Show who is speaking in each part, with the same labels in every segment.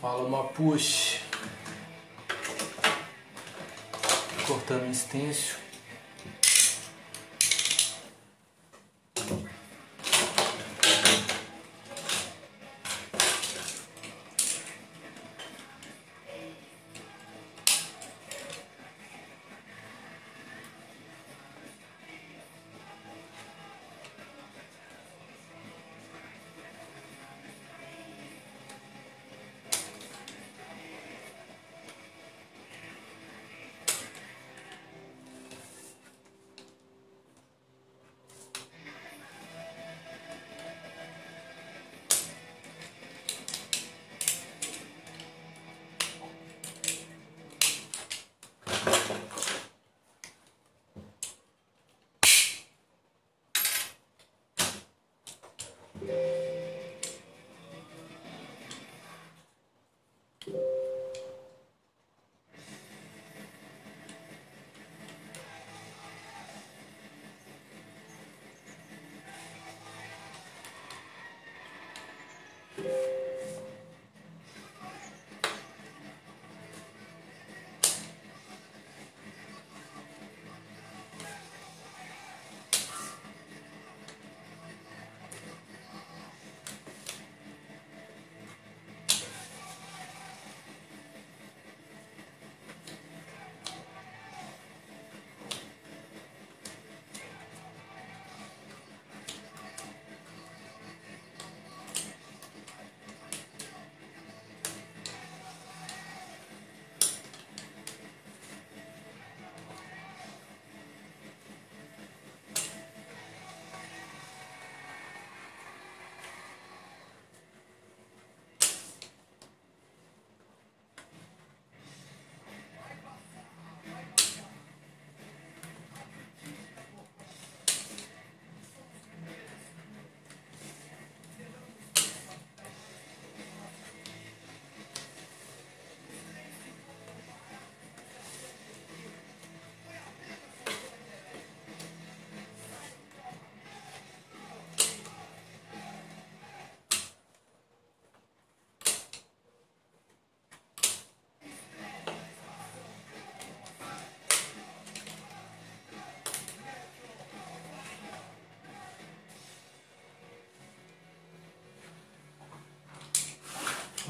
Speaker 1: Fala Mapuche. Cortando um stencil.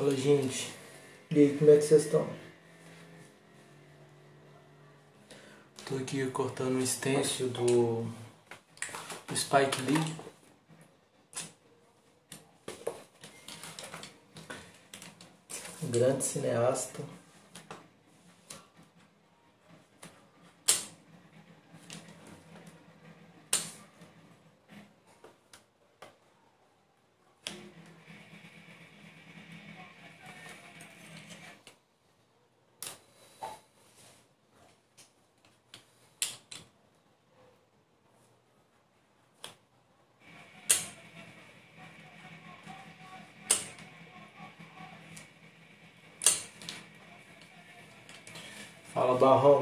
Speaker 1: Fala gente, e aí como é que vocês estão? Tô aqui cortando o stencil do, do Spike Lee. Um grande cineasta. Fala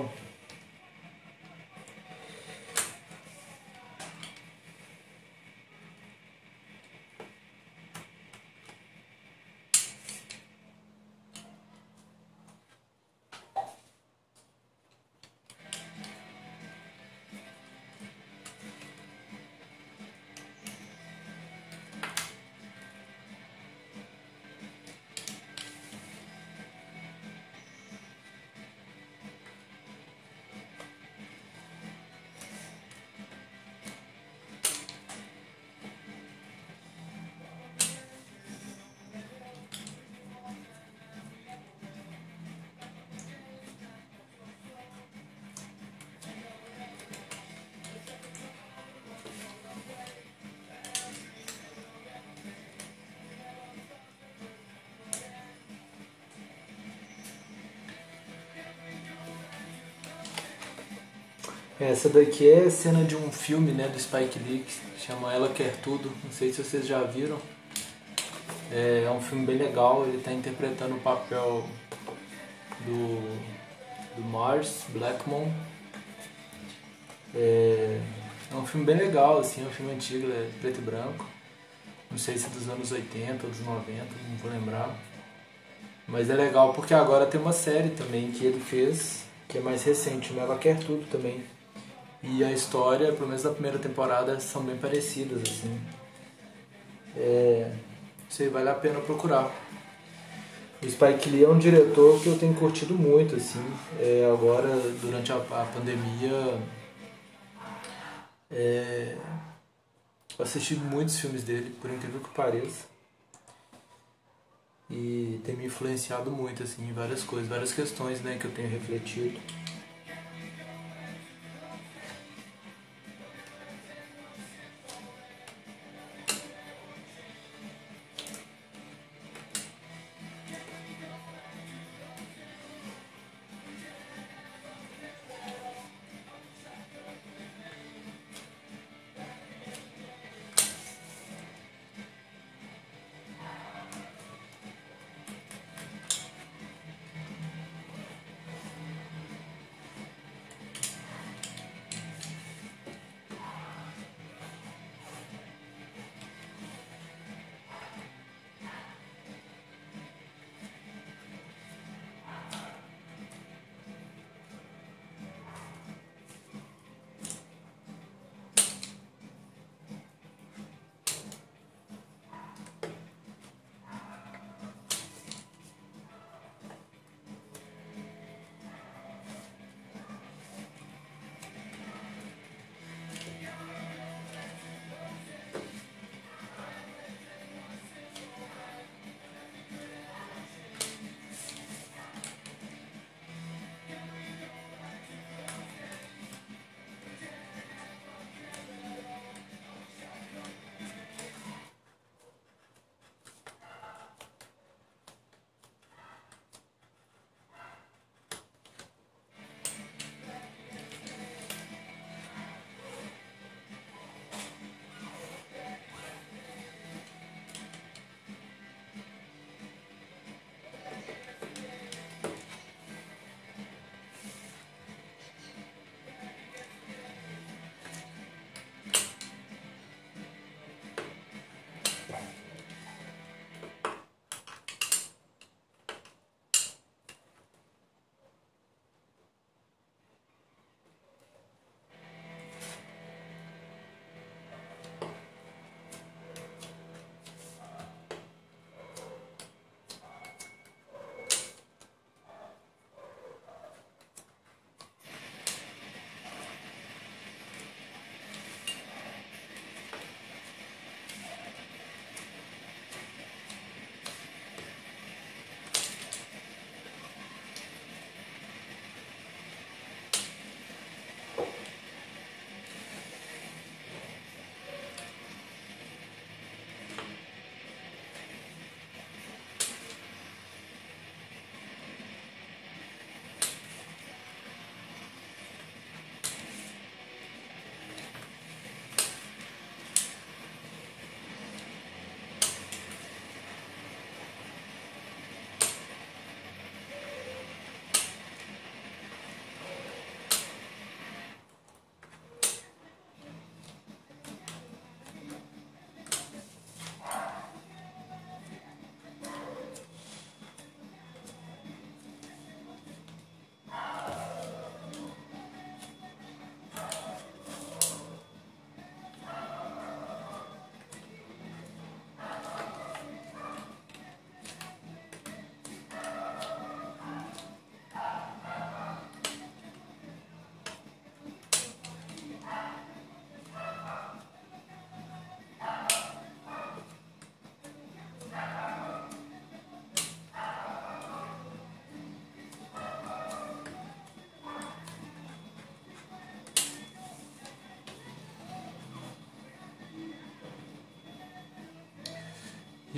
Speaker 1: Essa daqui é cena de um filme né, do Spike Lee que chama Ela Quer Tudo. Não sei se vocês já viram. É, é um filme bem legal. Ele está interpretando o papel do, do Mars Blackmon. É, é um filme bem legal, assim, é um filme antigo, é preto e branco. Não sei se é dos anos 80 ou dos 90, não vou lembrar. Mas é legal porque agora tem uma série também que ele fez, que é mais recente, Ela Quer Tudo também. E a história, pelo menos na primeira temporada, são bem parecidas, assim. É, aí vale a pena procurar. O Spike Lee é um diretor que eu tenho curtido muito, assim. É, agora, durante a, a pandemia, é, eu assisti muitos filmes dele, por incrível que pareça. E tem me influenciado muito, assim, em várias coisas, várias questões, né, que eu tenho refletido.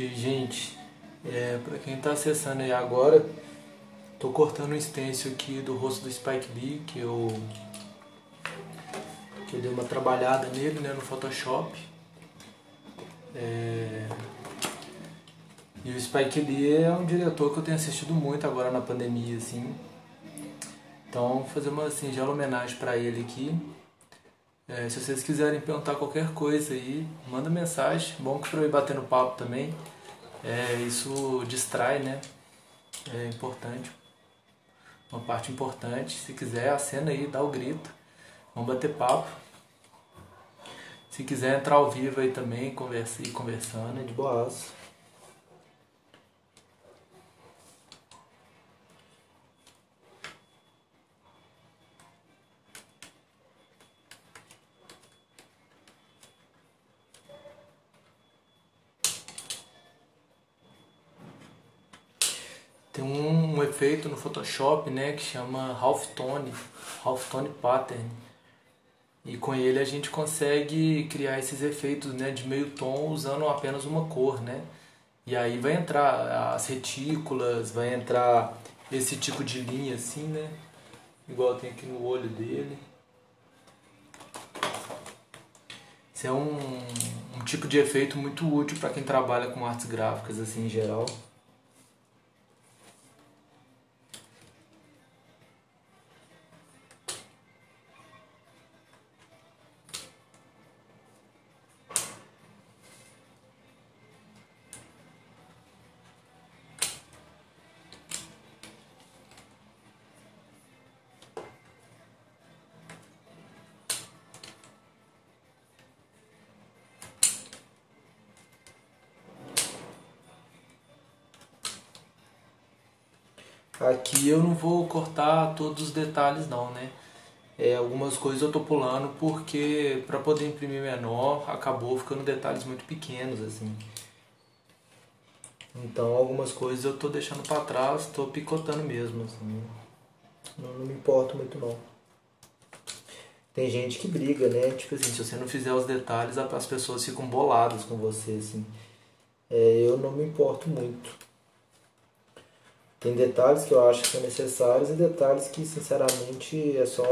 Speaker 1: E gente, é, para quem está acessando aí agora, tô cortando um stencil aqui do rosto do Spike Lee, que eu, que eu dei uma trabalhada nele né, no Photoshop. É, e o Spike Lee é um diretor que eu tenho assistido muito agora na pandemia, assim. Então, vou fazer uma singela homenagem para ele aqui. É, se vocês quiserem perguntar qualquer coisa aí, manda mensagem. Bom que para eu ir batendo papo também. É, isso distrai, né? é importante. Uma parte importante. Se quiser, acena aí, dá o grito. Vamos bater papo. Se quiser entrar ao vivo aí também, conversa, ir conversando, é de boas. Tem um, um, efeito no Photoshop, né, que chama Halftone, Halftone Pattern. E com ele a gente consegue criar esses efeitos, né, de meio tom usando apenas uma cor, né? E aí vai entrar as retículas, vai entrar esse tipo de linha assim, né? Igual tem aqui no olho dele. Isso é um, um tipo de efeito muito útil para quem trabalha com artes gráficas assim em geral. Aqui eu não vou cortar todos os detalhes não, né? É, algumas coisas eu tô pulando porque para poder imprimir menor acabou ficando detalhes muito pequenos assim. Então algumas coisas eu tô deixando para trás, tô picotando mesmo assim. Não, não me importo muito não. Tem gente que briga, né? Tipo assim, se você não fizer os detalhes, as pessoas ficam boladas com você, assim. É, eu não me importo muito. Tem detalhes que eu acho que são necessários e detalhes que, sinceramente, é só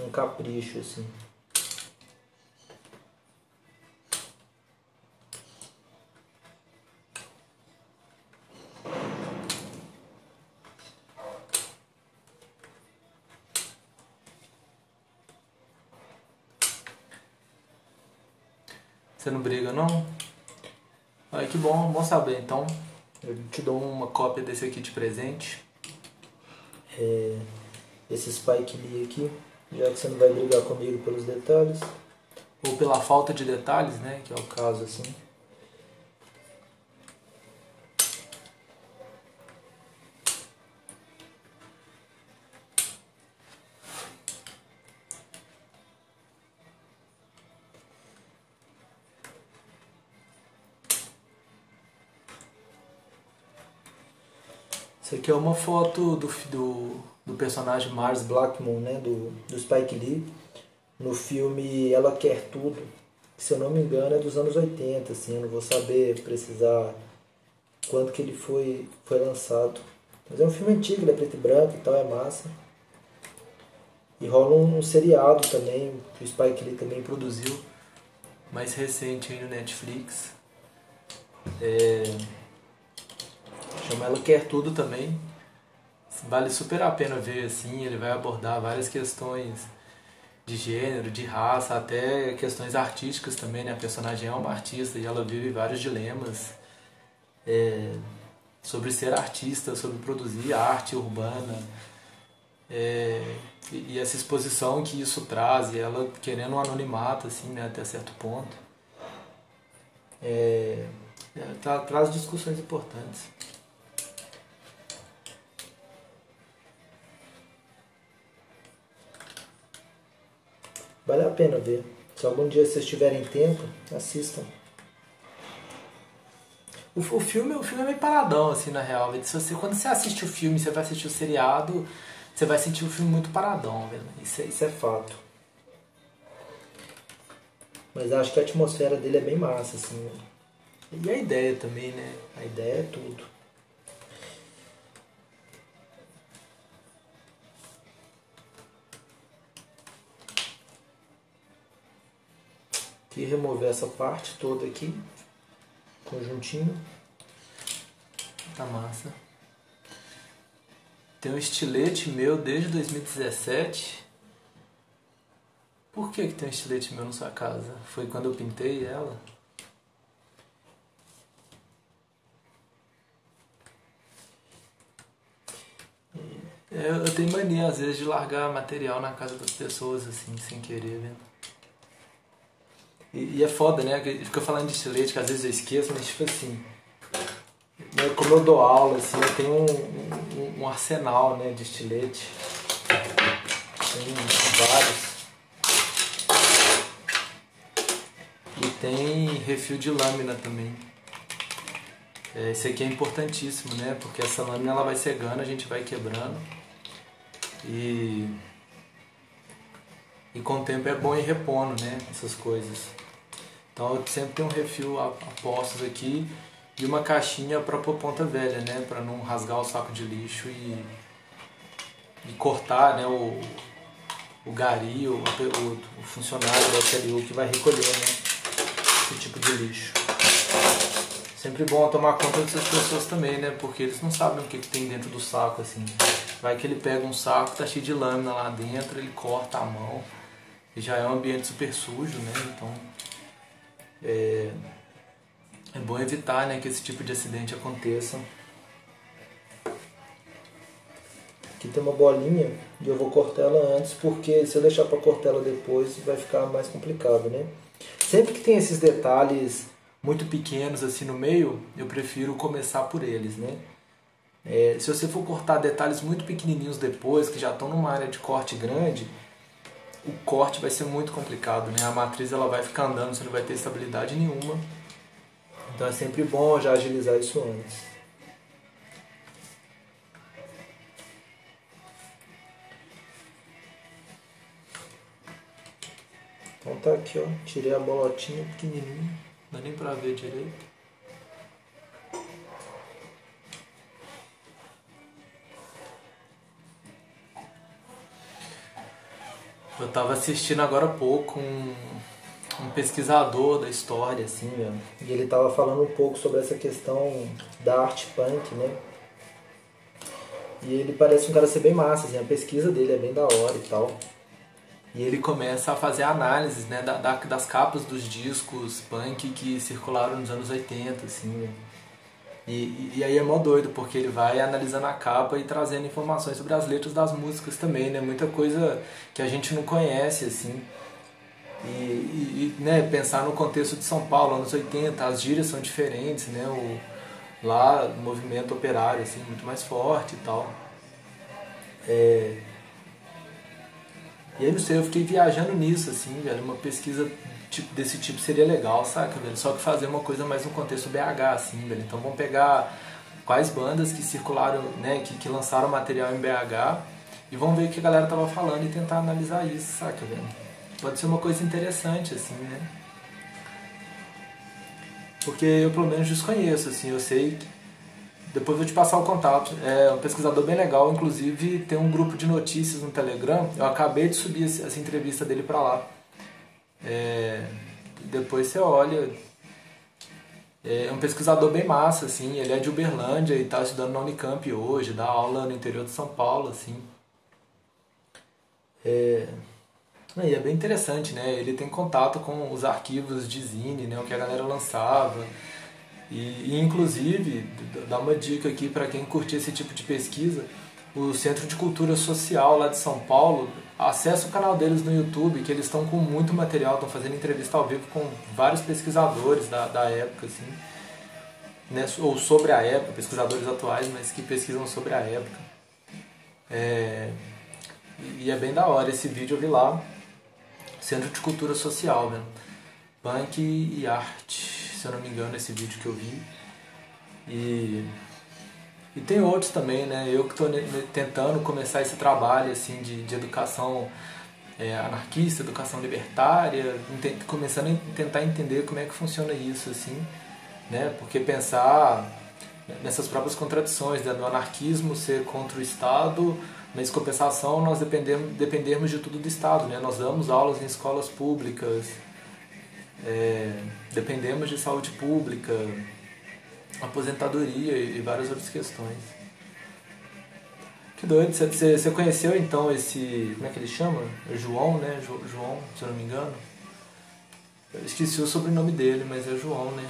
Speaker 1: um capricho, assim. Você não briga, não? Ai, que bom, bom saber. Então, eu te dou uma cópia desse aqui de presente. É, esse Spike Lee aqui, já que você não vai brigar comigo pelos detalhes. Ou pela falta de detalhes, né? Que é o caso assim. Aqui é uma foto do, do, do personagem Mars Blackmon, né, do, do Spike Lee, no filme Ela Quer Tudo, que se eu não me engano é dos anos 80, assim, eu não vou saber precisar quando que ele foi, foi lançado. Mas é um filme antigo, ele é preto e branco e tal, é massa. E rola um, um seriado também, que o Spike Lee também produziu, mais recente aí no Netflix. É Chama Ela Quer Tudo também. Vale super a pena ver assim, ele vai abordar várias questões de gênero, de raça, até questões artísticas também, né? A personagem é uma artista e ela vive vários dilemas é, sobre ser artista, sobre produzir arte urbana. É, e, essa exposição que isso traz, e ela querendo um anonimato, assim, né, até certo ponto. É, é tra traz discussões importantes. Vale a pena ver. Se algum dia vocês tiverem tempo, assistam. O, o, filme, o filme é meio paradão, assim, na real. Se você, quando você assiste o filme, você vai assistir o seriado, você vai sentir o filme muito paradão, velho. Isso, é, isso é fato. Mas acho que a atmosfera dele é bem massa, assim. E a ideia também, né? A ideia é tudo. Aqui remover essa parte toda aqui, conjuntinho. Tá massa. Tem um estilete meu desde 2017. Por que, que tem um estilete meu na sua casa? Foi quando eu pintei ela? Eu, eu tenho mania, às vezes, de largar material na casa das pessoas, assim, sem querer, né? E, e é foda, né? Fica falando de estilete, que às vezes eu esqueço, mas tipo assim. Né, como eu dou aula, assim, eu tenho um, um, um arsenal né, de estilete. Tem vários. E tem refil de lâmina também. É, esse aqui é importantíssimo, né? Porque essa lâmina ela vai cegando, a gente vai quebrando. E, e com o tempo é bom ir repondo, né? Essas coisas. Então eu sempre tenho um refil a, a postos aqui e uma caixinha para pôr ponta velha, né? Para não rasgar o saco de lixo e, e cortar né? o, o gari, o, o, o funcionário da TLU que vai recolher né? esse tipo de lixo. Sempre bom tomar conta dessas pessoas também, né? Porque eles não sabem o que, que tem dentro do saco, assim. Vai que ele pega um saco, tá cheio de lâmina lá dentro, ele corta a mão. E já é um ambiente super sujo, né? Então é, é bom evitar né, que esse tipo de acidente aconteça. Aqui tem uma bolinha e eu vou cortar ela antes, porque se eu deixar para cortar ela depois vai ficar mais complicado, né? Sempre que tem esses detalhes muito pequenos assim no meio, eu prefiro começar por eles, né? É, se você for cortar detalhes muito pequenininhos depois, que já estão numa área de corte grande, o corte vai ser muito complicado, né? A matriz ela vai ficar andando, você não vai ter estabilidade nenhuma. Então é sempre bom já agilizar isso antes. Então tá aqui, ó. Tirei a bolotinha pequenininha, não dá nem pra ver direito. Eu estava assistindo agora há pouco um, um pesquisador da história, assim, né? e ele estava falando um pouco sobre essa questão da arte punk, né? E ele parece um cara ser bem massa, assim, a pesquisa dele é bem da hora e tal. E ele começa a fazer análises, né, da, da, das capas dos discos punk que circularam nos anos 80, assim, né? E, e, aí é mó doido, porque ele vai analisando a capa e trazendo informações sobre as letras das músicas também, né? Muita coisa que a gente não conhece, assim. E, e, né, pensar no contexto de São Paulo, anos 80, as gírias são diferentes, né? O, lá o movimento operário, assim, muito mais forte e tal. É... E aí, não sei, eu fiquei viajando nisso, assim, velho, uma pesquisa tipo, desse tipo seria legal, saca, velho? Só que fazer uma coisa mais no contexto BH, assim, velho. Então vamos pegar quais bandas que circularam, né, que, que lançaram material em BH e vamos ver o que a galera tava falando e tentar analisar isso, saca, velho? Pode ser uma coisa interessante, assim, né? Porque eu pelo menos desconheço, assim, eu sei depois eu vou te passar o contato. É um pesquisador bem legal, inclusive tem um grupo de notícias no Telegram. Eu acabei de subir essa entrevista dele para lá. É, depois você olha. É um pesquisador bem massa, assim, ele é de Uberlândia e está estudando na Unicamp hoje, dá aula no interior de São Paulo, assim. É, e é bem interessante, né? Ele tem contato com os arquivos de Zine, né? O que a galera lançava. E, e inclusive, dá uma dica aqui para quem curtir esse tipo de pesquisa, o Centro de Cultura Social lá de São Paulo acessa o canal deles no YouTube, que eles estão com muito material, estão fazendo entrevista ao vivo com vários pesquisadores da, da época, assim, né, ou sobre a época, pesquisadores atuais, mas que pesquisam sobre a época. É, e é bem da hora esse vídeo eu vi lá, Centro de Cultura Social, né? Punk e Arte, se eu não me engano, esse vídeo que eu vi. E e tem outros também, né? Eu que estou tentando começar esse trabalho assim de, de educação é, anarquista, educação libertária, começando a tentar entender como é que funciona isso, assim, né? Porque pensar nessas próprias contradições, né? do anarquismo ser contra o Estado, mas compensação nós dependemos, dependemos de tudo do Estado, né? Nós damos aulas em escolas públicas, é, dependemos de saúde pública, aposentadoria e várias outras questões. Que doido, você conheceu então esse. Como é que ele chama? É João, né? Jo, João, se eu não me engano. Eu esqueci o sobrenome dele, mas é João, né?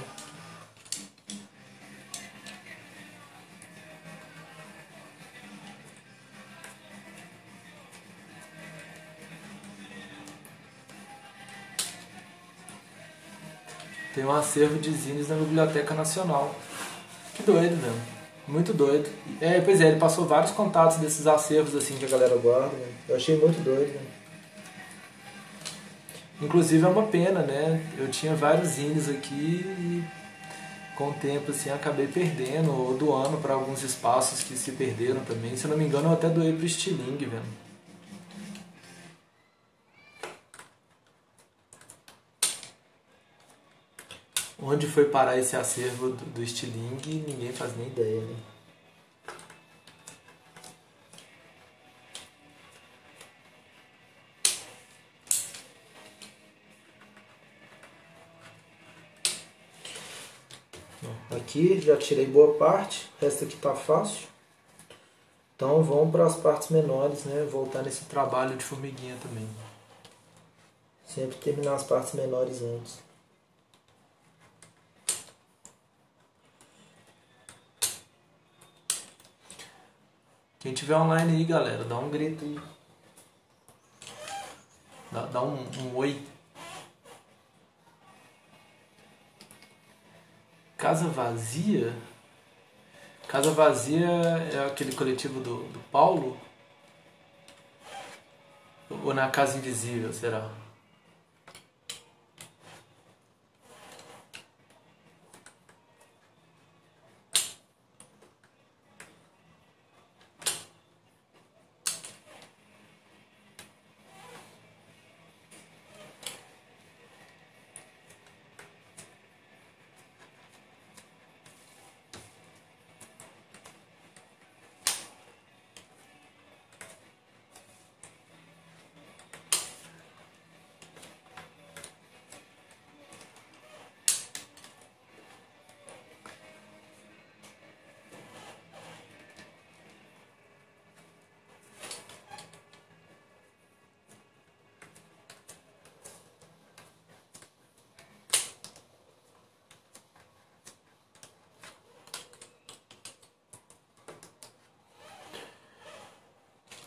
Speaker 1: Tem um acervo de zines na Biblioteca Nacional. Que doido, velho. Muito doido. É, pois é, ele passou vários contatos desses acervos assim que a galera guarda. Né? Eu achei muito doido. Né? Inclusive é uma pena, né? Eu tinha vários zines aqui e com o tempo assim acabei perdendo ou doando para alguns espaços que se perderam também. Se eu não me engano, eu até doei pro Stiling, velho. Onde foi parar esse acervo do, do Stiling, ninguém faz nem ideia, né? Aqui já tirei boa parte, o resto aqui tá fácil. Então vamos para as partes menores, né? Voltar nesse trabalho de formiguinha também. Sempre terminar as partes menores antes. Quem tiver online aí, galera, dá um grito aí. Dá, dá um, um oi. Casa Vazia? Casa Vazia é aquele coletivo do, do Paulo? Ou na Casa Invisível, será?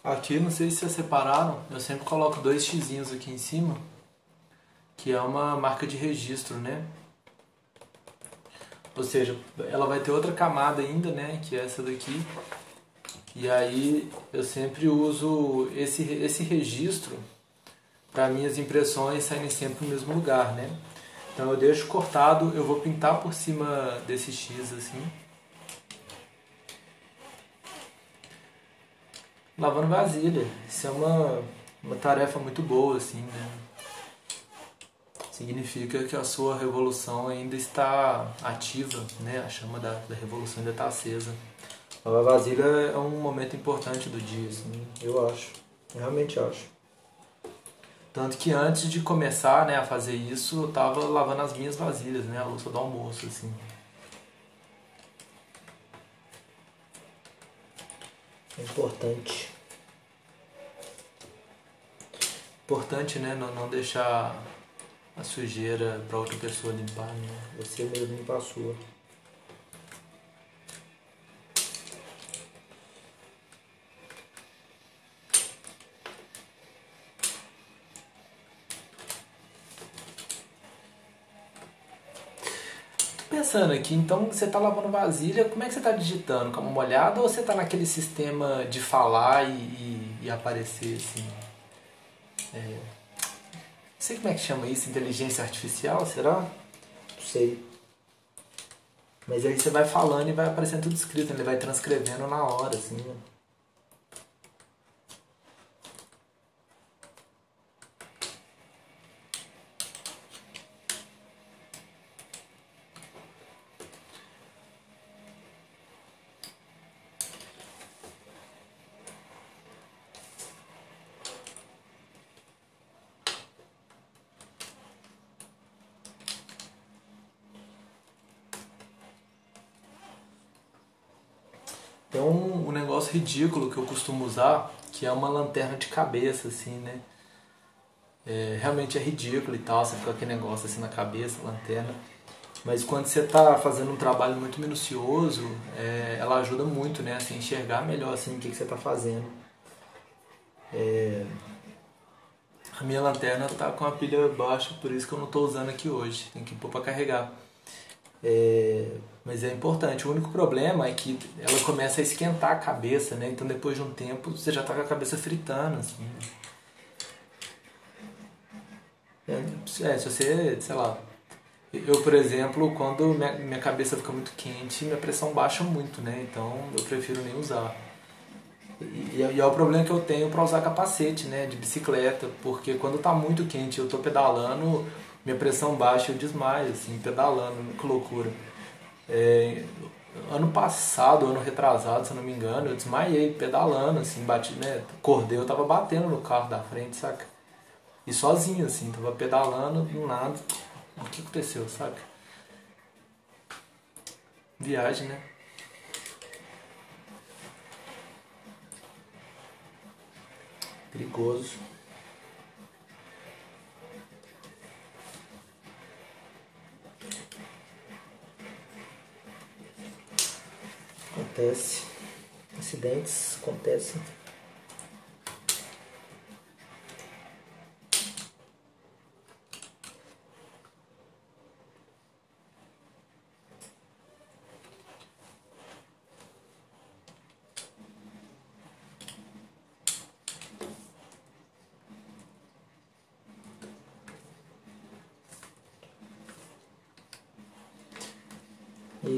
Speaker 1: Aqui, não sei se vocês separaram, eu sempre coloco dois xizinhos aqui em cima, que é uma marca de registro, né? Ou seja, ela vai ter outra camada ainda, né? Que é essa daqui. E aí eu sempre uso esse, esse registro para minhas impressões saírem sempre no mesmo lugar, né? Então eu deixo cortado, eu vou pintar por cima desse X assim. Lavando vasilha. Isso é uma, uma tarefa muito boa, assim, né? Significa que a sua revolução ainda está ativa, né? A chama da, da revolução ainda está acesa. Lavar vasilha é um momento importante do dia, assim, eu acho. Eu realmente acho. Tanto que antes de começar né, a fazer isso, eu estava lavando as minhas vasilhas, né? A louça do almoço, assim. É importante. Importante, né? Não, não deixar a sujeira para outra pessoa limpar, né? Você mesmo limpar a sua. Pensando aqui, então você está lavando vasilha, como é que você está digitando? Com a mão molhada ou você está naquele sistema de falar e, e, e aparecer assim? É, não sei como é que chama isso, inteligência artificial, será? Não sei. Mas aí você vai falando e vai aparecendo tudo escrito, ele vai transcrevendo na hora, assim, né? Tem um, um negócio ridículo que eu costumo usar, que é uma lanterna de cabeça, assim, né? É, realmente é ridículo e tal, você fica com aquele negócio assim na cabeça, lanterna. Mas quando você está fazendo um trabalho muito minucioso, é, ela ajuda muito, né? Assim, enxergar melhor assim, o que, que você está fazendo. É, A minha lanterna tá com a pilha baixa, por isso que eu não estou usando aqui hoje. Tem que pôr para carregar. É, mas é importante. O único problema é que ela começa a esquentar a cabeça, né? Então depois de um tempo você já está com a cabeça fritando, assim. É, é, se você, sei lá. Eu, por exemplo, quando minha, minha cabeça fica muito quente, minha pressão baixa muito, né? Então eu prefiro nem usar. E, e, é o problema que eu tenho para usar capacete, né, de bicicleta, porque quando tá muito quente, eu tô pedalando, minha pressão baixa, eu desmaio, assim, pedalando, que loucura. É, ano passado, ano retrasado, se não me engano, eu desmaiei pedalando, assim, bati, né, acordei, eu tava batendo no carro da frente, saca? E sozinho, assim, tava pedalando, do nada, o que aconteceu, saca? Viagem, né? perigoso. Acontece. Acidentes acontecem.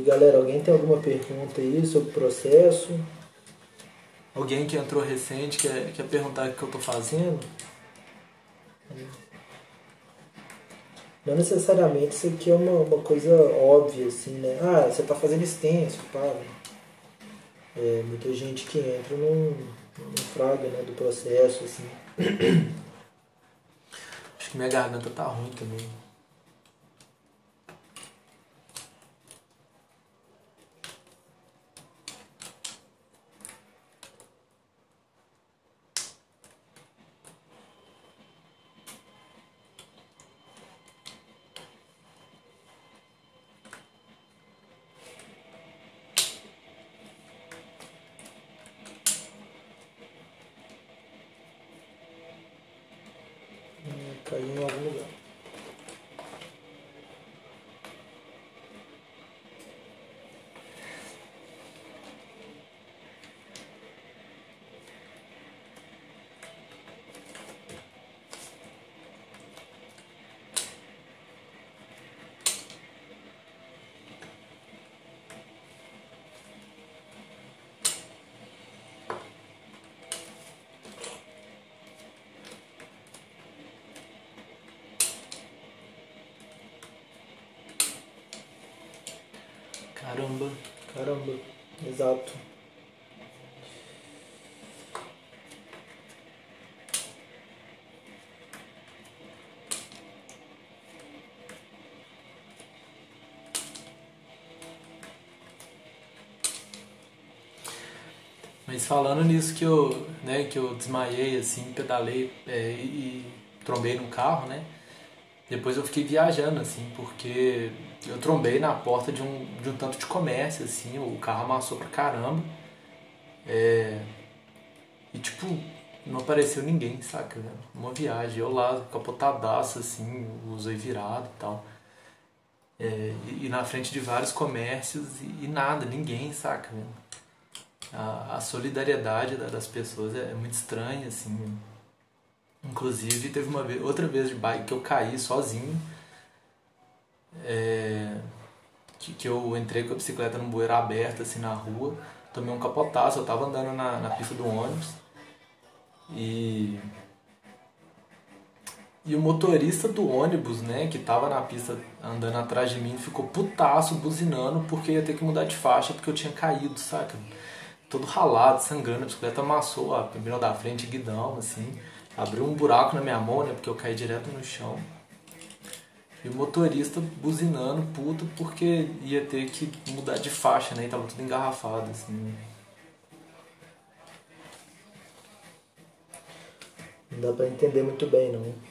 Speaker 1: Galera, alguém tem alguma pergunta aí sobre o processo? Alguém que entrou recente quer, quer perguntar o que eu estou fazendo? Não necessariamente isso aqui é uma, uma coisa óbvia, assim, né? Ah, você está fazendo extenso, pá. É, muita gente que entra num, num fraga né, do processo, assim. Acho que minha garganta tá ruim também. caiu em algum lugar. Caramba, caramba, exato. Mas falando nisso que eu, né, que eu desmaiei assim, pedalei é, e, trombei no carro, né? Depois eu fiquei viajando assim, porque eu trombei na porta de um, de um tanto de comércio, assim, o carro amassou pra caramba. É... E tipo, não apareceu ninguém, saca? Uma viagem, eu lá, capotadaço, assim, usei virado e tal. É, e, e, na frente de vários comércios e, e nada, ninguém, saca? A, a solidariedade das pessoas é, é, muito estranha, assim. Inclusive, teve uma vez, outra vez de bike que eu caí sozinho é, que, que eu entrei com a bicicleta num bueiro aberto assim na rua, tomei um capotaço, eu tava andando na, na pista do ônibus e e o motorista do ônibus, né, que tava na pista andando atrás de mim, ficou putaço, buzinando, porque ia ter que mudar de faixa porque eu tinha caído, saca? Todo ralado, sangrando, a bicicleta amassou a primeira da frente, guidão, assim. Abriu um buraco na minha mão, né, porque eu caí direto no chão. E o motorista buzinando, puto, porque ia ter que mudar de faixa, né? E tava tudo engarrafado, assim. Não dá pra entender muito bem, não.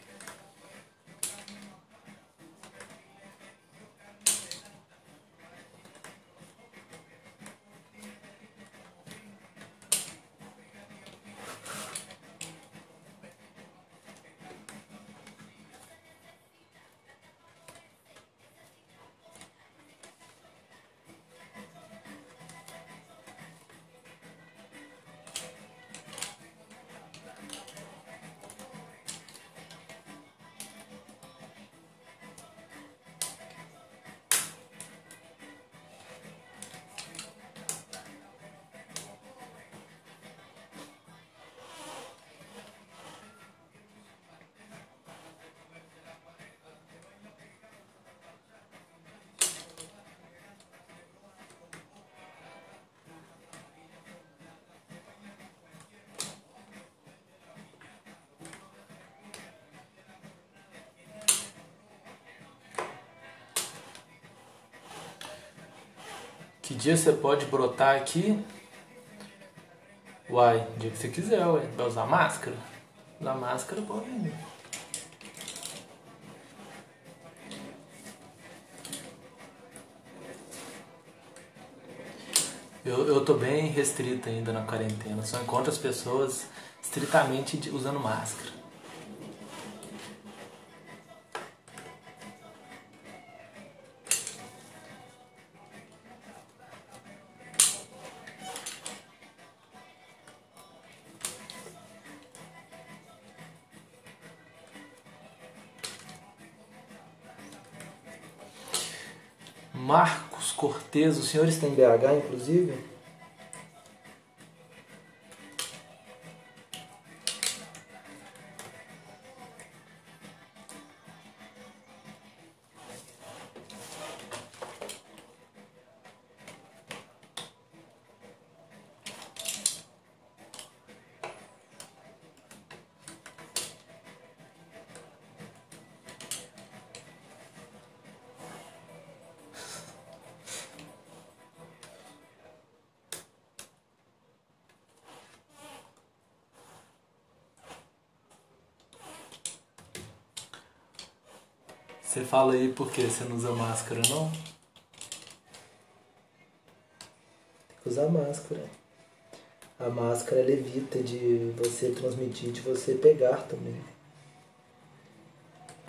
Speaker 1: Que dia você pode brotar aqui? Uai, dia que você quiser, ué. Vai usar máscara? Usar máscara pode. Eu, eu tô bem restrito ainda na quarentena. Só encontro as pessoas estritamente usando máscara. Cortez, o senhor está em BH, inclusive? Você fala aí por que você não usa máscara, não? Tem
Speaker 2: que usar máscara. A máscara ela evita de você transmitir, de você pegar também.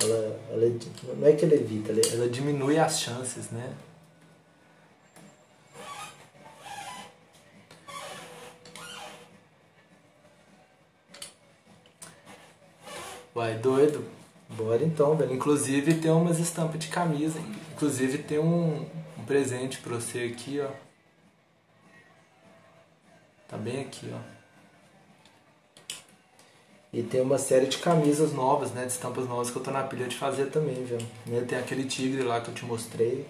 Speaker 2: Ela, ela não é que ela evita, ela,
Speaker 1: ela diminui as chances, né? Vai doido.
Speaker 2: Então, velho.
Speaker 1: Inclusive tem umas estampas de camisa. Inclusive tem um, um presente pra você aqui, ó. Tá bem aqui, ó.
Speaker 2: E tem uma série de camisas novas, né? De estampas novas que eu tô na pilha de fazer também, viu?
Speaker 1: Né, tem aquele tigre lá que eu te mostrei.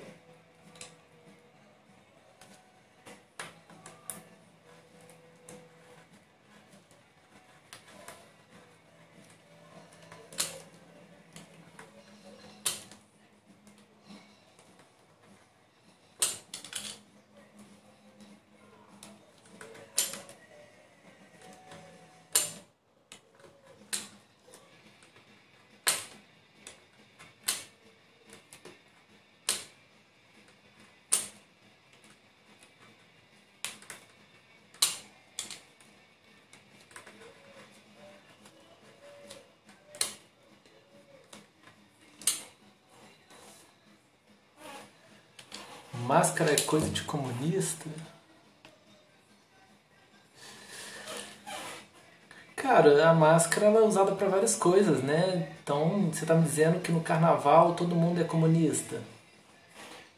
Speaker 1: Máscara é coisa de comunista? Cara, a máscara ela é usada para várias coisas, né? Então, você tá me dizendo que no carnaval todo mundo é comunista.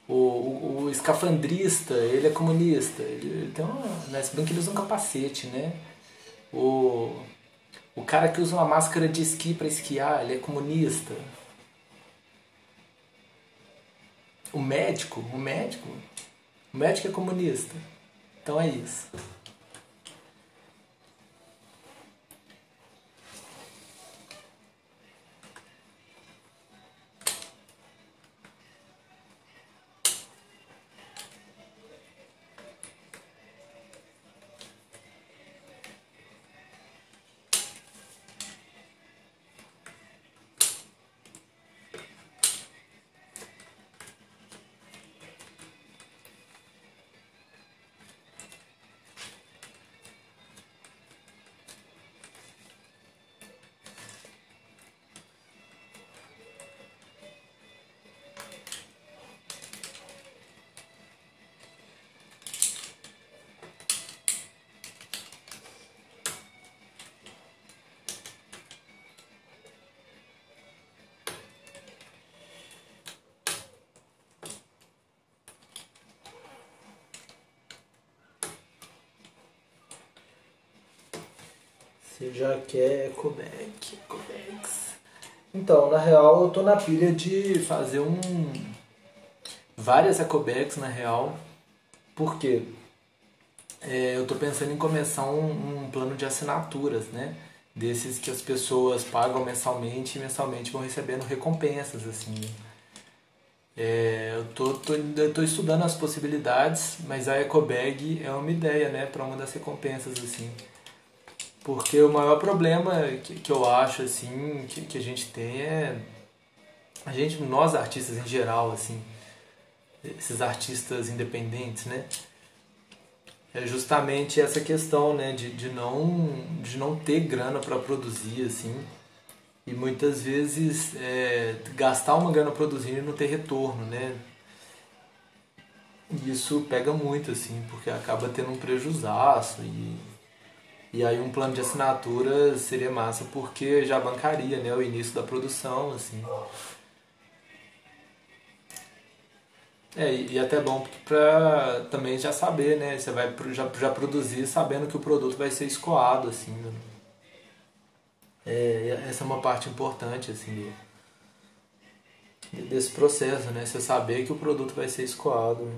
Speaker 1: O, o, o escafandrista, ele é comunista. Ele, ele tem uma, né? Se bem que ele usa um capacete, né? O, o cara que usa uma máscara de esqui para esquiar, ele é comunista. O médico, o médico, o médico é comunista. Então é isso.
Speaker 2: Já quer Ecoback, Ecobags. Então, na real, eu tô na pilha de fazer um várias Ecobags na real. Por quê? É, eu tô pensando em começar um, um plano de assinaturas, né? Desses que as pessoas pagam mensalmente e mensalmente vão recebendo recompensas, assim.
Speaker 1: É, eu tô, tô, tô estudando as possibilidades, mas a ecobag é uma ideia, né, para uma das recompensas assim. Porque o maior problema que, que eu acho assim que, que a gente tem é a gente, nós artistas em geral assim, esses artistas independentes, né? É justamente essa questão, né, de, de não de não ter grana para produzir assim e muitas vezes é, gastar uma grana produzindo e não ter retorno, né? E isso pega muito, assim, porque acaba tendo um prejuzaço e, e aí um plano de assinatura seria massa porque já bancaria, né, o início da produção, assim. É, e até bom para também já saber, né? Você vai já, já produzir sabendo que o produto vai ser escoado, assim, né? É, essa é uma parte importante assim desse processo, né? Você saber que o produto vai ser escoado.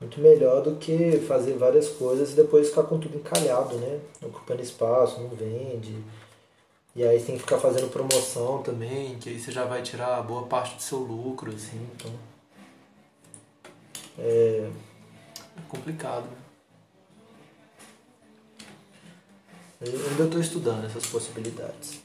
Speaker 2: Muito melhor do que fazer várias coisas e depois ficar com tudo encalhado, né? Ocupando espaço, não vende.
Speaker 1: E aí tem que ficar fazendo promoção também, que aí você já vai tirar boa parte do seu lucro, assim, então. É, é complicado. Né?
Speaker 2: Eu ainda estou estudando essas possibilidades.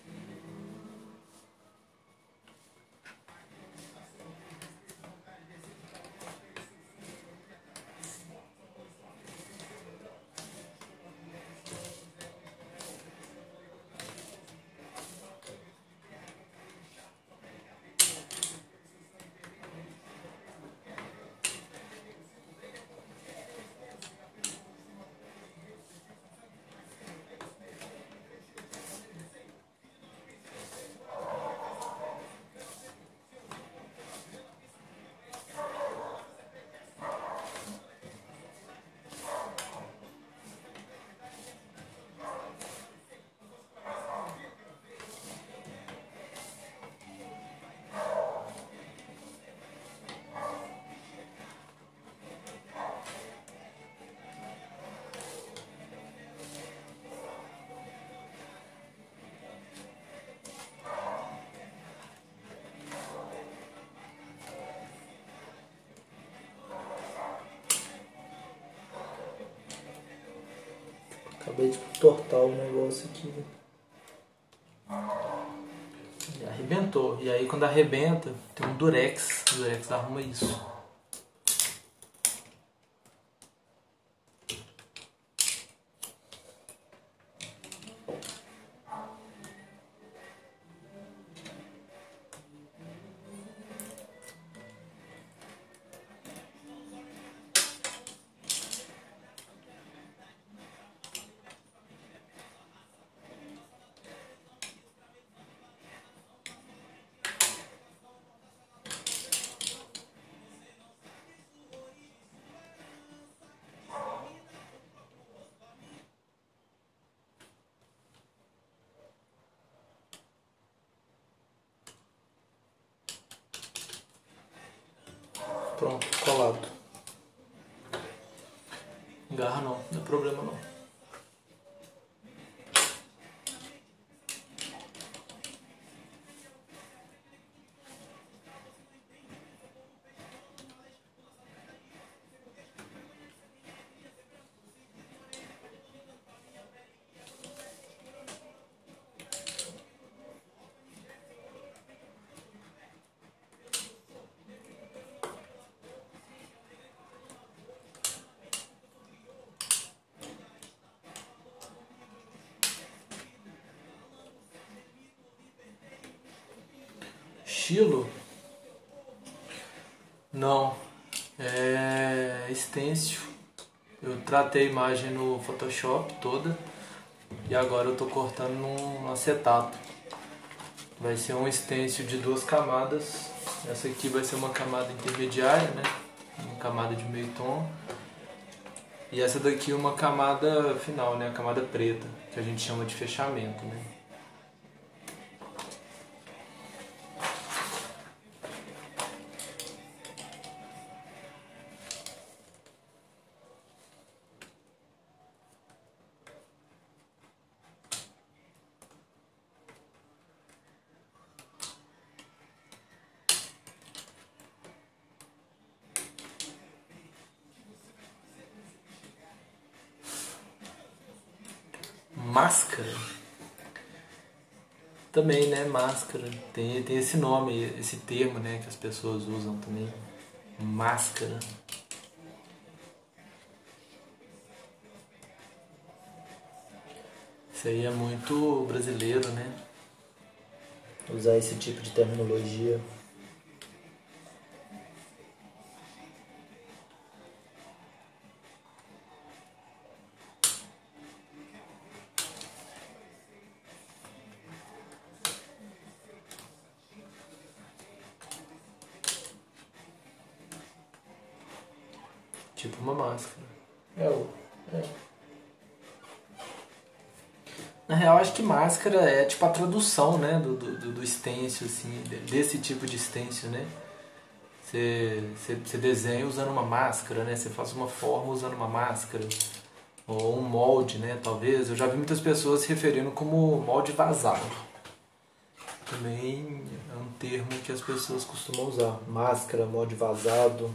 Speaker 2: Acabei de tortar o negócio aqui.
Speaker 1: E arrebentou. E aí quando arrebenta, tem um durex. O durex arruma isso. Pronto, colado. Garra não, não é problema não. Eu tratei a imagem no Photoshop toda e agora eu estou cortando num acetato. Vai ser um stencil de duas camadas. Essa aqui vai ser uma camada intermediária, né? Uma camada de meio tom. E essa daqui uma camada final, né? A camada preta, que a gente chama de fechamento, né? máscara. Também, né? Máscara. Tem, tem esse nome, esse termo, né? Que as pessoas usam também. Máscara. Isso aí é muito brasileiro, né?
Speaker 2: Usar esse tipo de terminologia.
Speaker 1: Máscara
Speaker 2: é
Speaker 1: tipo a tradução, né, do, do, do stencil, assim, desse tipo de stencil, né? Você, desenha usando uma máscara, né? Você faz uma forma usando uma máscara. Ou um molde, né, talvez. Eu já vi muitas pessoas se referindo como molde vazado. Também é um termo que as pessoas costumam usar.
Speaker 2: Máscara, molde vazado.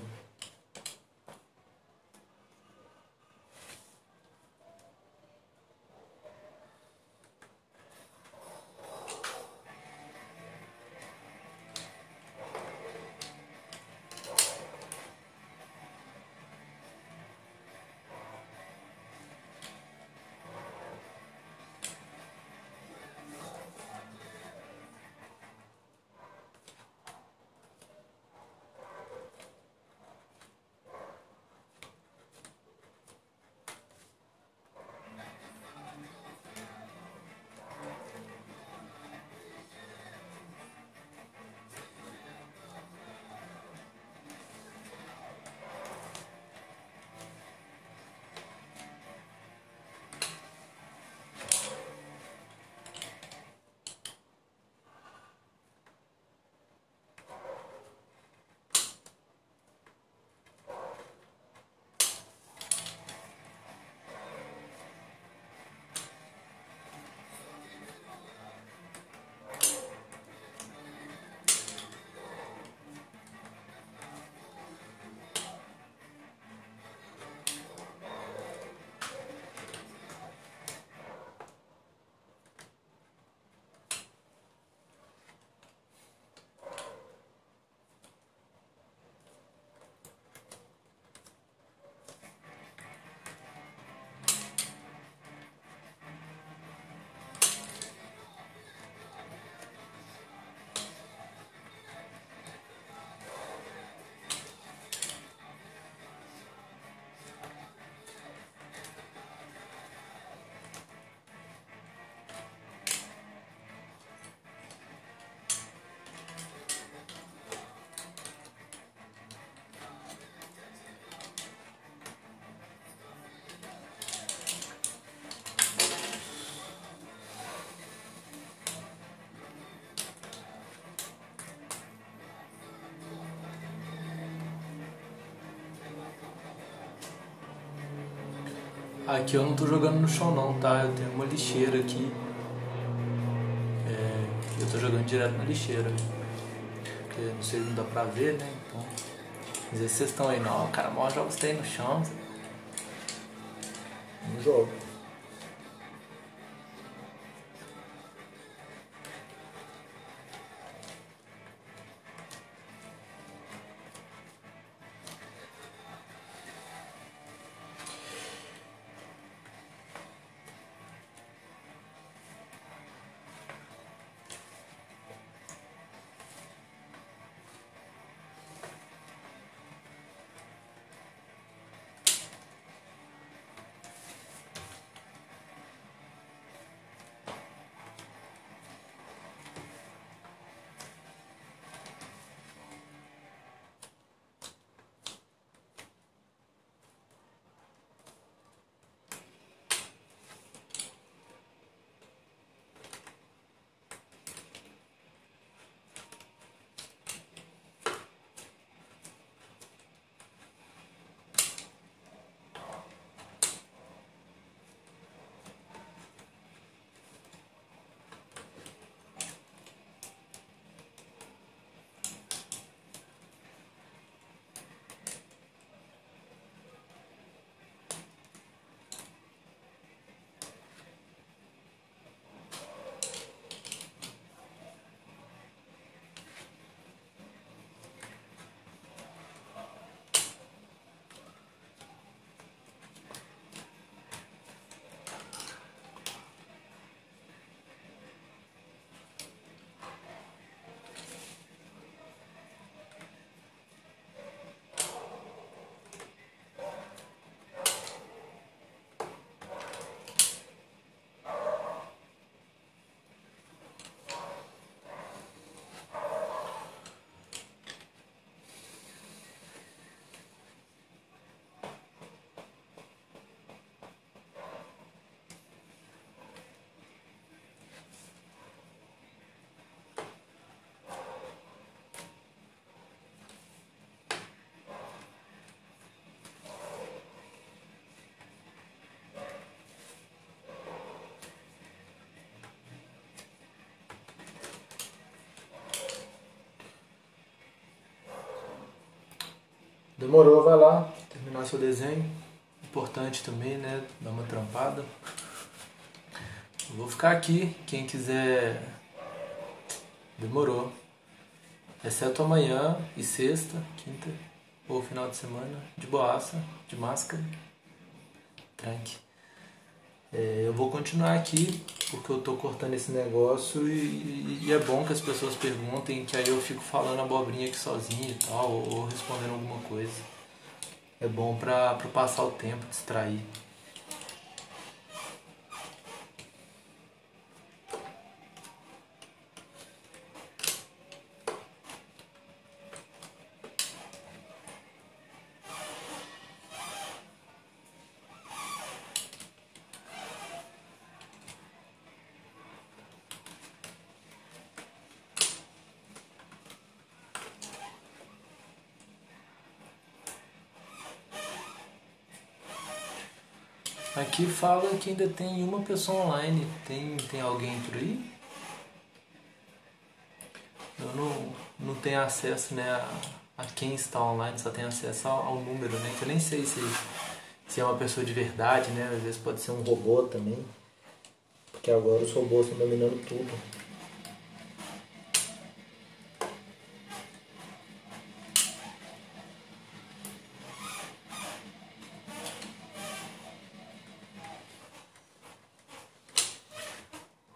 Speaker 1: Aqui eu não tô jogando no chão não, tá? Eu tenho uma lixeira aqui. É, eu tô jogando direto na lixeira. Porque não sei, não dá pra ver, né? Então. Vezes vocês estão aí, não, o cara mó joga os no chão.
Speaker 2: Não jogo. Demorou, vai lá, terminar seu desenho. Importante também, né? Dar uma trampada. Eu vou ficar aqui, quem quiser. Demorou. Exceto amanhã e sexta, quinta ou final de semana, de boaça, de máscara. Tranque. É, eu vou continuar aqui porque eu tô cortando esse negócio e, e, é bom que as pessoas perguntem, que aí eu fico falando abobrinha aqui sozinho e tal, ou, ou respondendo alguma coisa. É bom pra passar o tempo, distrair. Aqui fala que ainda tem uma pessoa online. Tem, tem alguém por aí? Eu não, não tenho acesso né, a, a quem está online, só tenho acesso ao, ao, número, né? Que eu nem sei se, se é uma pessoa de verdade, né? Às vezes pode ser um robô também. Porque agora os robôs estão dominando tudo.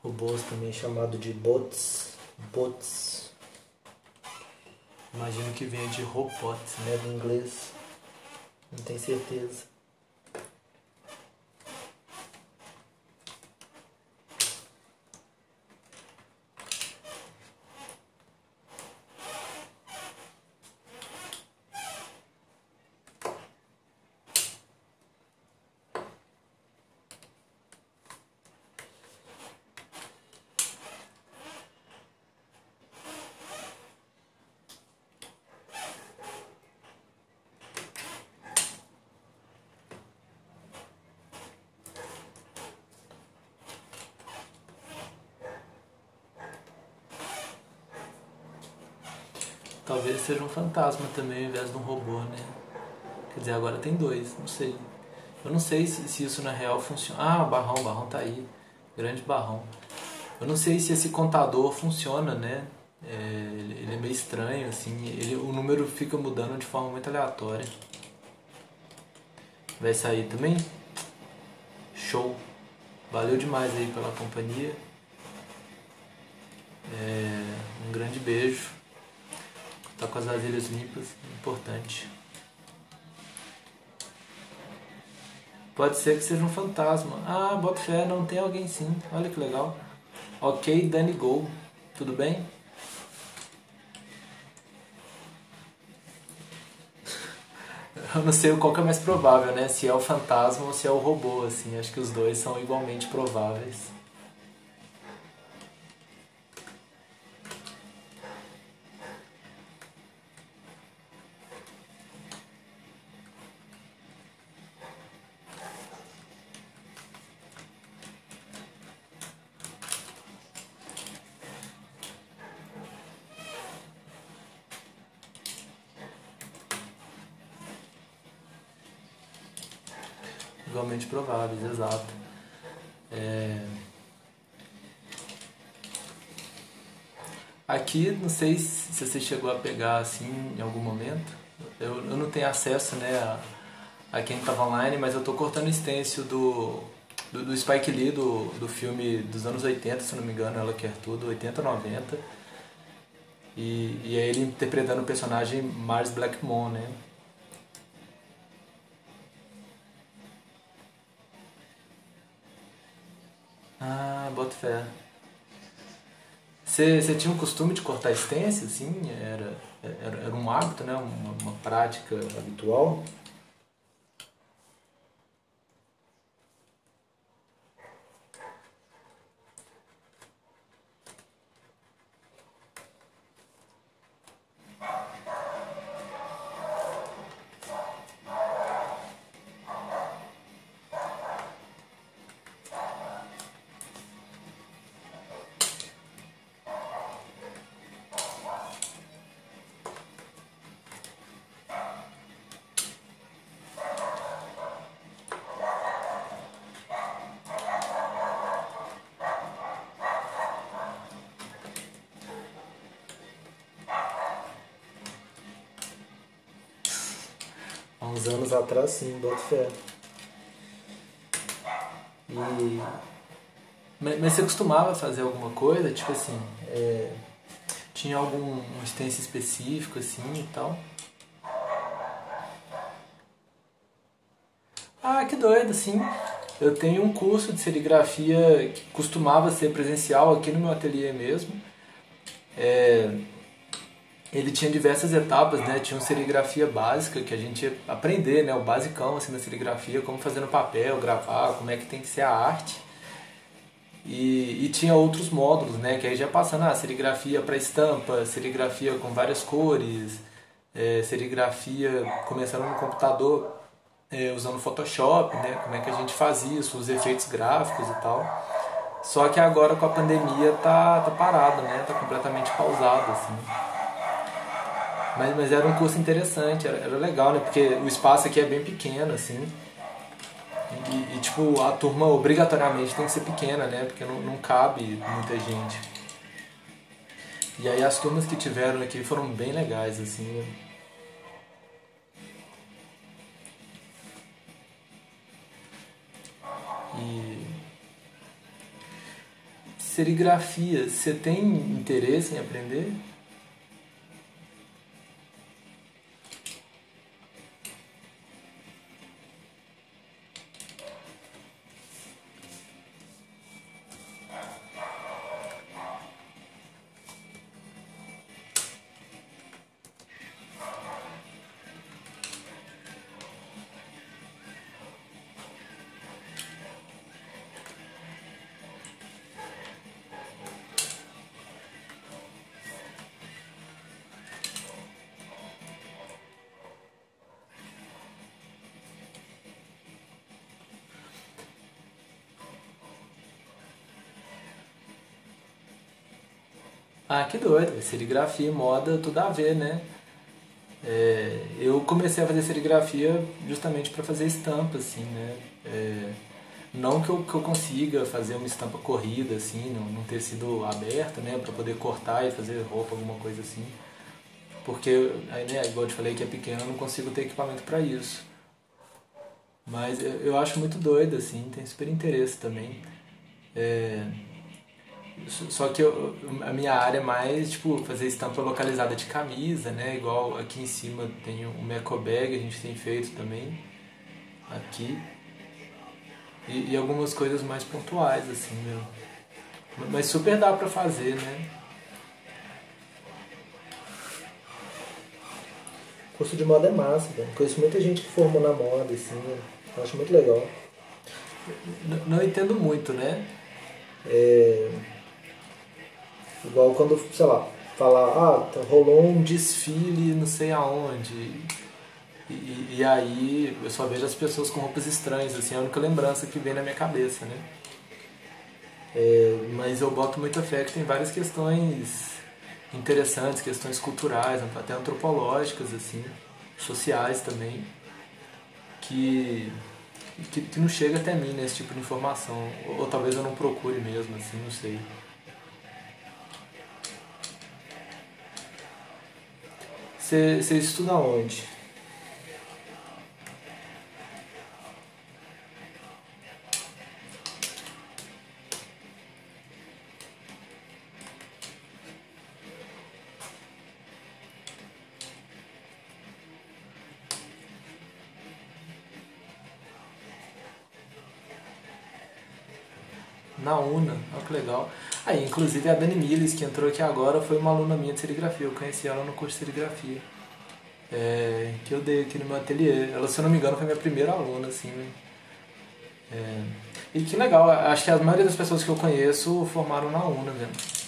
Speaker 2: Robôs também chamado de bots, bots. Imagino que venha de robot, né, do inglês. Não tenho certeza. Talvez seja um fantasma também ao invés de um robô, né? Quer dizer, agora tem dois, não sei. Eu não sei se, se isso na real funciona. Ah, Barrão, Barrão tá aí. Grande Barrão. Eu não sei se esse contador funciona, né? É, ele, ele, é meio estranho, assim. Ele, o número fica mudando de forma muito aleatória. Vai sair também? Show! Valeu demais aí pela companhia. É, um grande beijo. Tá com as vasilhas limpas, importante. Pode ser que seja um fantasma. Ah, bota fé, não tem alguém sim. Olha que legal. Ok, Dani Go. Tudo bem? Eu não sei qual que é mais provável, né? Se é o fantasma ou se é o robô, assim. Acho que os dois são igualmente prováveis. Igualmente prováveis, exato. É... Aqui, não sei se você chegou a pegar assim em algum momento. Eu, eu não tenho acesso né, a, a quem estava online, mas eu estou cortando o stencil do, do, do, Spike Lee, do, do filme dos anos 80, se não me engano, Ela Quer Tudo, 80, 90. E, e é ele interpretando o personagem Mars Blackmon, né? Fé. Você, você tinha o costume de cortar extensa, assim? Era, era, era um hábito, né? Uma, uma prática habitual? Atrás, sim, boto fé.
Speaker 1: E... Mas, mas você costumava fazer alguma coisa? Tipo assim, é... tinha algum um específico assim e tal? Ah, que doido, sim. Eu tenho um curso de serigrafia que costumava ser presencial aqui no meu ateliê mesmo. É, ele tinha diversas etapas, né? Tinha uma serigrafia básica que a gente ia aprender, né? O basicão assim da serigrafia, como fazer no papel, gravar, como é que tem que ser a arte. E, e tinha outros módulos, né? Que aí já passando a ah, serigrafia para estampa, serigrafia com várias cores, é, serigrafia começando no computador é, usando Photoshop, né? Como é que a gente faz isso, os efeitos gráficos e tal. Só que agora com a pandemia tá, tá parado, né? Tá completamente pausado, assim. Mas, mas era um curso interessante, era, era legal, né? Porque o espaço aqui é bem pequeno, assim. E, e, tipo, a turma obrigatoriamente tem que ser pequena, né? Porque não, não cabe muita gente. E aí as turmas que tiveram aqui foram bem legais, assim. E serigrafia, você tem interesse em aprender? Ah, que doido. Serigrafia moda, tudo a ver, né? É, eu comecei a fazer serigrafia justamente para fazer estampa, assim, né? É, não que eu, que eu consiga fazer uma estampa corrida, assim, não, não ter sido aberta, né? Para poder cortar e fazer roupa, alguma coisa assim. Porque, aí, né, igual eu te falei que é pequeno, eu não consigo ter equipamento para isso. Mas eu, eu acho muito doido, assim, tem super interesse também. É, só que eu, a minha área é mais, tipo, fazer estampa localizada de camisa, né? Igual aqui em cima tem o Meco Bag, a gente tem feito também aqui. E, e, algumas coisas mais pontuais, assim, meu. Mas super dá pra fazer, né?
Speaker 2: curso de moda é massa, velho. Conheço muita gente que formou na moda, assim, né? Eu acho muito legal.
Speaker 1: Não, não entendo muito, né?
Speaker 2: É Igual quando, sei lá, falar, ah, tá, rolou um
Speaker 1: desfile não sei aonde. E, e, aí eu só vejo as pessoas com roupas estranhas, assim, é a única lembrança que vem na minha cabeça, né? É, mas eu boto muita fé que tem várias questões interessantes, questões culturais, até antropológicas, assim, sociais também, que, que, que não chega até mim nesse tipo de informação. Ou, ou talvez eu não procure mesmo, assim, não sei.
Speaker 2: Você, estuda onde?
Speaker 1: Na UNA, olha que legal. Aí, inclusive a Dani Miles, que entrou aqui agora, foi uma aluna minha de serigrafia. Eu conheci ela no curso de serigrafia. É, que eu dei aqui no meu ateliê. Ela, se eu não me engano, foi minha primeira aluna, assim. Né? É, e que legal, acho que a maioria das pessoas que eu conheço formaram na UNA mesmo.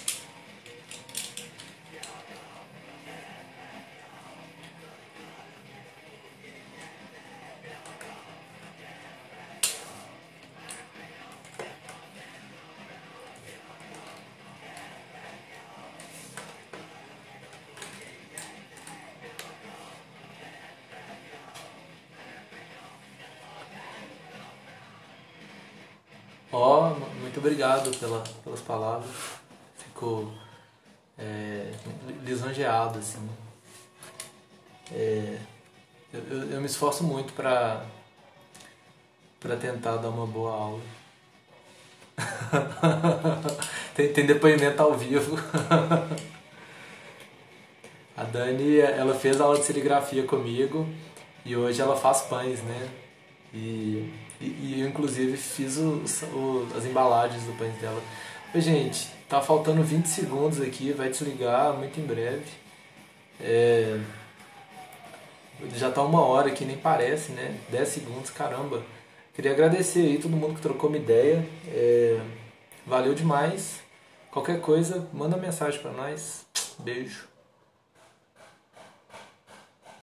Speaker 1: Pelas palavras. Ficou é, lisonjeado, assim. É, eu, eu, eu me esforço muito para para tentar dar uma boa aula. tem, tem depoimento ao vivo. a Dani, ela fez aula de serigrafia comigo e hoje ela faz pães, né? E, e, e eu inclusive fiz o, o, as embalagens do pães dela. Oi, gente, tá faltando 20 segundos aqui, vai desligar muito em breve. É, já tá uma hora aqui, nem parece, né? 10 segundos, caramba. Queria agradecer aí todo mundo que trocou uma ideia. É, valeu demais. Qualquer coisa, manda mensagem para nós. Beijo.